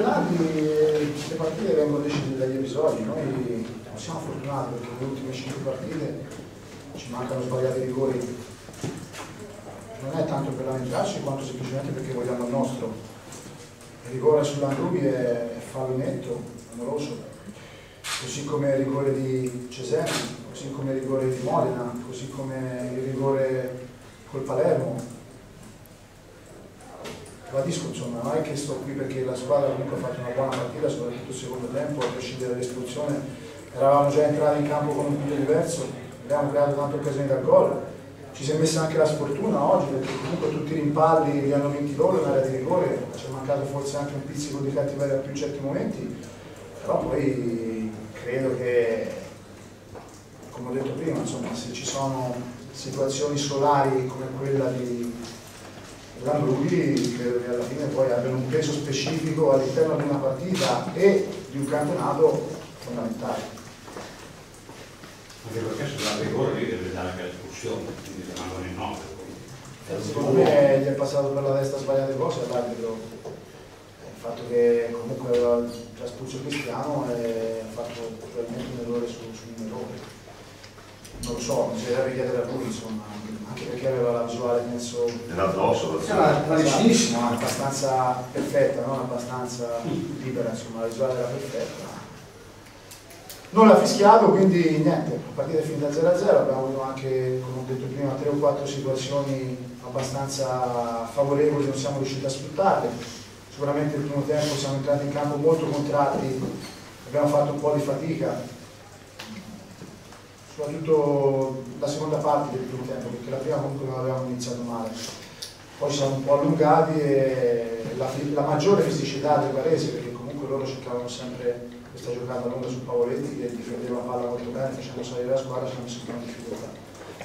Le partite vengono decise dagli episodi, noi non siamo fortunati perché nelle ultime 5 partite ci mancano sbagliati rigori. Non è tanto per lamentarci quanto semplicemente perché vogliamo il nostro. Il rigore sull'Andrubi è fallo netto, amoroso, così come il rigore di Cesena, così come il rigore di Modena, così come il rigore col Palermo ribadisco insomma, non è che sto qui perché la squadra comunque ha fatto una buona partita, soprattutto il secondo tempo, a prescindere dall'espulsione, eravamo già entrati in campo con un punto diverso, abbiamo creato tante occasioni da gol, ci si è messa anche la sfortuna oggi perché comunque tutti i rimpalli li hanno vinti loro in area di rigore, ci è mancato forse anche un pizzico di cattiveria più in certi momenti, però poi credo che, come ho detto prima, insomma, se ci sono situazioni solari come quella di Lambrughi credo che alla fine poi abbiano un peso specifico all'interno di una partita e di un campionato fondamentale. Anche perché se la rigore lì deve dare anche l'espulsione, quindi rimangono in nove. Eh, secondo me gli è passato per la testa sbagliate cose all'arbitro. Il fatto che comunque aveva già espulso Cristiano e ha fatto probabilmente un errore su, su un errore. Non lo so, bisognerebbe richiedere a lui insomma anche perché aveva la visuale messo era addosso era vicinissima abbastanza perfetta non abbastanza libera insomma la visuale era perfetta. Non l'ha fischiato quindi niente la partita è finita 0-0 abbiamo avuto anche come ho detto prima 3 o 4 situazioni abbastanza favorevoli non siamo riusciti a sfruttarle. Sicuramente il primo tempo siamo entrati in campo molto contratti abbiamo fatto un po' di fatica soprattutto la seconda parte del primo tempo, perché la prima comunque non avevamo iniziato male. Poi siamo un po' allungati e la, la maggiore fisicità del Varese, perché comunque loro cercavano sempre questa giocata lunga su Pavoletti che difendeva la palla molto bene, facendo salire la squadra, hanno messo in difficoltà.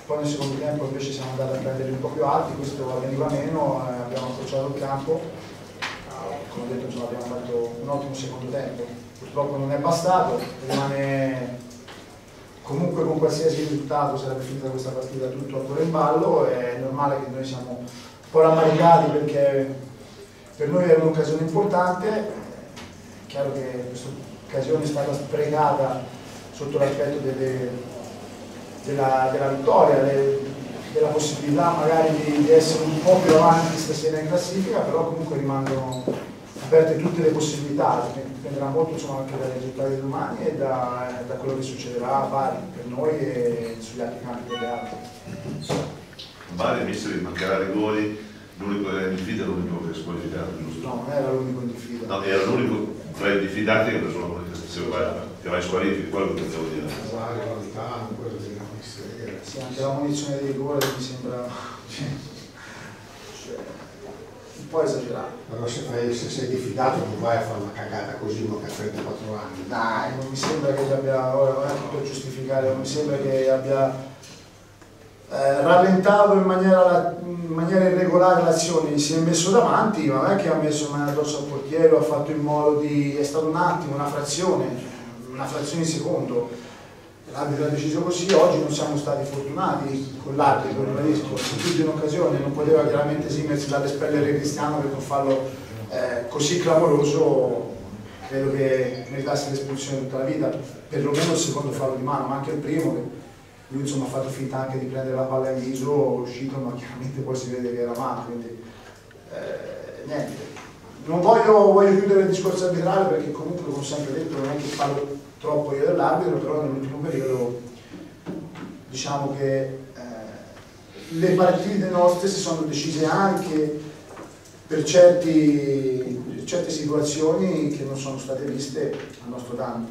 Poi nel secondo tempo invece siamo andati a prenderli un po' più alti, questo avveniva meno, eh, abbiamo approcciato il campo, come ho detto insomma, abbiamo fatto un ottimo secondo tempo, purtroppo non è bastato, rimane comunque con qualsiasi risultato sarebbe finita questa partita tutto ancora in ballo è normale che noi siamo un po' rammaricati perché per noi era un'occasione importante. È chiaro che questa occasione è stata sprecata sotto l'aspetto delle, della, della, vittoria de, della possibilità magari di, di essere un po' più avanti stasera in classifica però comunque rimangono aperte tutte le possibilità, dipenderà molto insomma, anche dai risultati domani e da, da, quello che succederà a Bari per noi e sugli altri campi delle altre. Bari, visto che mancherà rigori, l'unico che era in diffida è l'unico che è squalificato, giusto? No, non era l'unico in diffida. No, era l'unico tra i diffidati che sono quelli che vai squalifichi, quello che devo dire. Sì, anche la munizione di rigore mi sembra po' esagerato. Però se, fai, se sei diffidato non vai a fare una cagata così uno che ha 34 anni. Dai, non mi sembra che abbia, ora non è per giustificare, non mi sembra che abbia eh, rallentato in maniera, in maniera irregolare l'azione, si è messo davanti, ma non è che ha messo mano addosso al portiere, ha fatto in modo di... è stato un attimo, una frazione, una frazione di secondo l'arbitro ha deciso così, oggi non siamo stati fortunati con l'arbitro, ribadisco, in più di un'occasione non poteva chiaramente esimersi dalle spelle Cristiano per un fallo eh, così clamoroso, credo che meritasse l'espulsione tutta la vita, perlomeno il secondo fallo di mano, ma anche il primo, che lui insomma ha fatto finta anche di prendere la palla in viso, è uscito, ma chiaramente poi si vede che era mano, quindi eh, niente. Non voglio, voglio, chiudere il discorso arbitrale perché comunque, come ho sempre detto, non è che parlo troppo io dell'arbitro, però nell'ultimo periodo diciamo che eh, le partite nostre si sono decise anche per, certi, certe situazioni che non sono state viste a nostro danno.